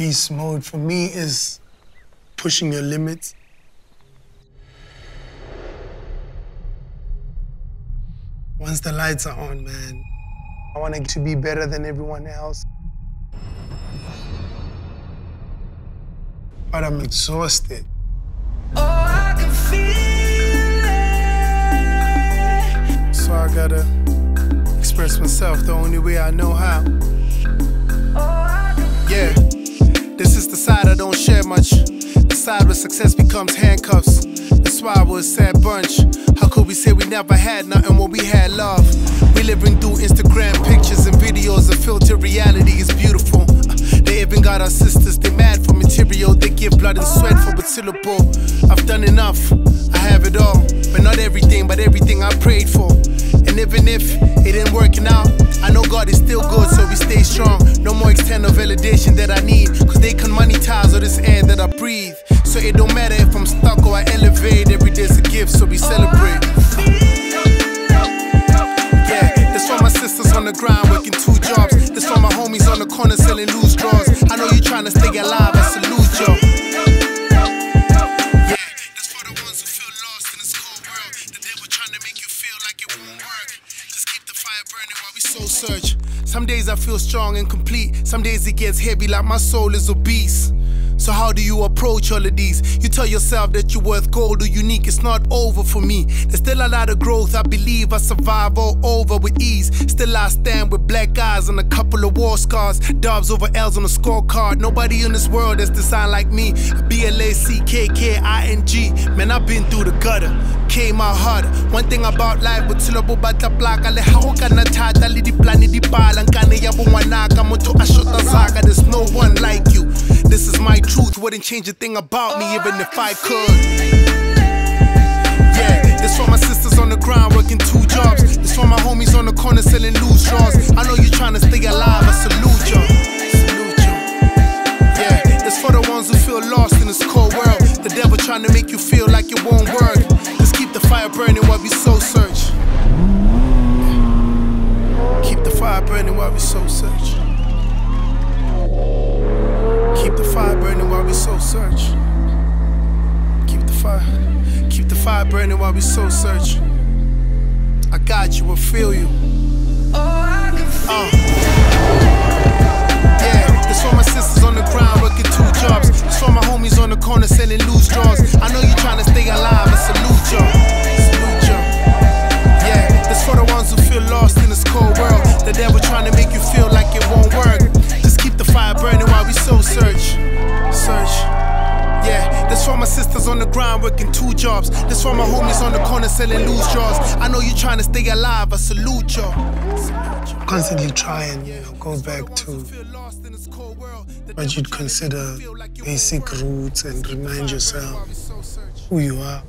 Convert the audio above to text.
Beast mode for me is pushing your limits. Once the lights are on, man, I want it to be better than everyone else. But I'm exhausted. Oh, I can feel it. So I gotta express myself the only way I know how. Share much. The side success becomes handcuffs. That's why we're a sad bunch. How could we say we never had nothing when we had love? We living through Instagram pictures and videos. The filtered reality is beautiful. Uh, They even got our sisters, they mad for material. They give blood and sweat for a syllable. I've done enough, I have it all. But not everything, but everything I prayed for. And even if it ain't working out, I know God is still good, so we stay strong. External validation that I need, cause they can monetize all this air that I breathe. So it don't matter if I'm stuck or I elevate, every day's a gift, so we celebrate. Yeah, that's for my sisters on the ground working two jobs. That's for my homies on the corner selling loose draws. I know you trying to stay alive, I salute you. Yeah, for the ones who feel lost in this cold world. Trying to make you feel like it won't work. Just keep the fire burning while we soul search. Some days I feel strong and complete. Some days it gets heavy like my soul is obese. So how do you approach all of these? You tell yourself that you're worth gold or unique. It's not over for me. There's still a lot of growth. I believe I survive all over with ease. Still I stand with black eyes and a couple of war scars. Dubs over L's on a scorecard. Nobody in this world that's designed like me. B L A C K K I N G. Man, I've been through the gutter. Came out harder. One thing about life, but till bo batla plaka le ha o ka na thata le diplane di pala nkane ya Wouldn't change a thing about me even if I could. Yeah, this for my sisters on the ground working two jobs. This for my homies on the corner selling loose draws. I know you trying to stay alive. I salute you. Salute you. Yeah, this for the ones who feel lost in this cold world. The devil trying to make you feel like it won't work. Just keep the fire burning while we soul search. Keep the fire burning while we soul search. Keep the fire burning while we soul search. Keep the fire, keep the fire burning while we soul search. I got you, I feel you. Oh, I can feel Uh. On the ground working two jobs. This for my homies on the corner selling loose draws. I know you trying to stay alive. I salute you. Constantly try and you know, go back to what you'd consider basic roots and remind yourself who you are.